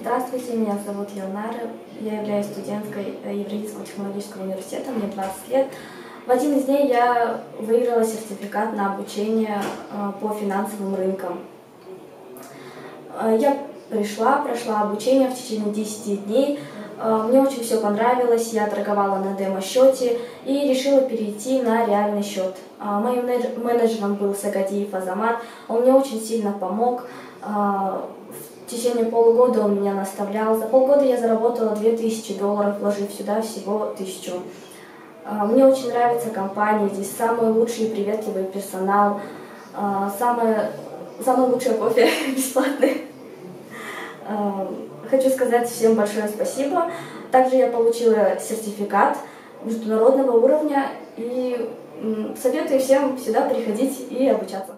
Здравствуйте, меня зовут Елнара. Я являюсь студенткой Евразийского технологического университета, мне 20 лет. В один из дней я выиграла сертификат на обучение э, по финансовым рынкам. Э, я пришла, прошла обучение в течение 10 дней. Э, мне очень все понравилось, я торговала на демо-счете и решила перейти на реальный счет. Моим менеджером был Сагадиев Азамат, он мне очень сильно помог. Течение полугода он меня наставлял. За полгода я заработала 2000 долларов, вложив сюда всего 1000. А, мне очень нравится компания, здесь самый лучший и приветливый персонал, а, самое, самое лучшее кофе бесплатный. А, хочу сказать всем большое спасибо. Также я получила сертификат международного уровня и советую всем сюда приходить и обучаться.